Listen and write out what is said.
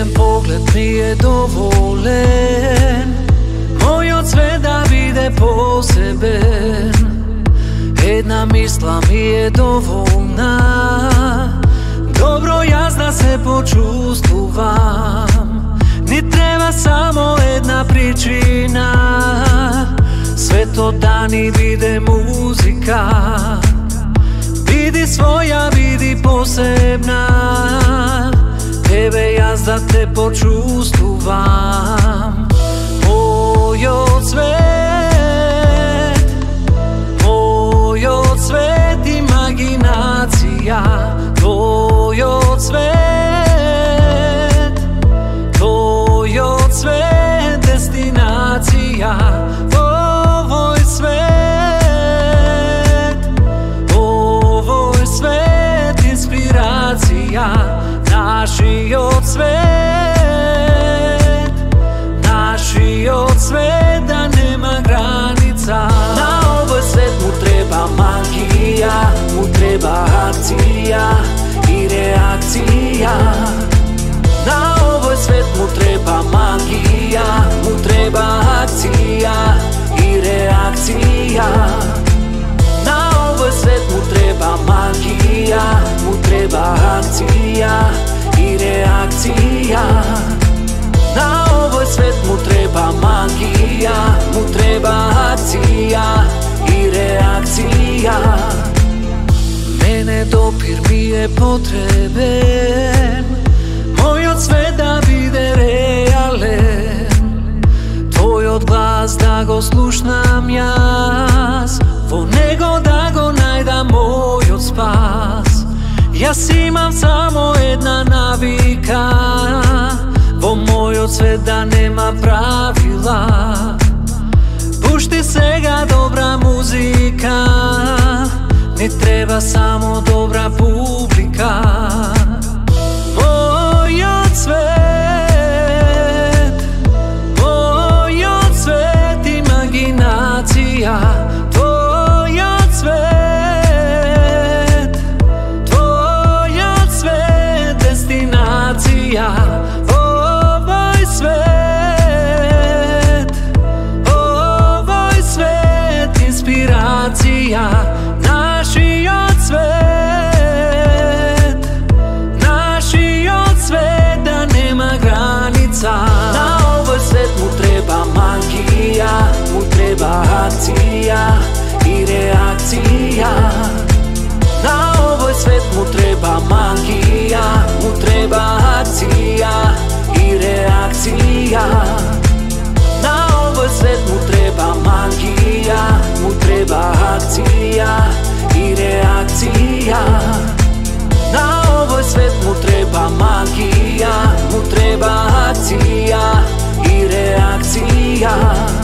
Jedan pogled mi je dovolen Moj od sve da vide poseben. Jedna misla mi je dovoljna. Dobro jazda se počustuvam Ni treba samo jedna pričina. Sve to dani vide muzika. Vidi svoja, vidi posebna Jazda te počustuvam Moj od svet Naši od Сирија Мене допир ми е потребен Мојот свет да биде реален. Твојот глас да го слушнам јас Во него да го најдам мојот спас. Јас имам само една samo dobra publika. Svet Moj od svet imaginacija treba akcija i reakcija. Na ovoj svet mu treba magija Mu treba akcija i reakcija. Na ovoj svet mu treba magija Mu treba akcija i reakcija. Na ovoj svet mu treba magija Mu treba akcija i reakcija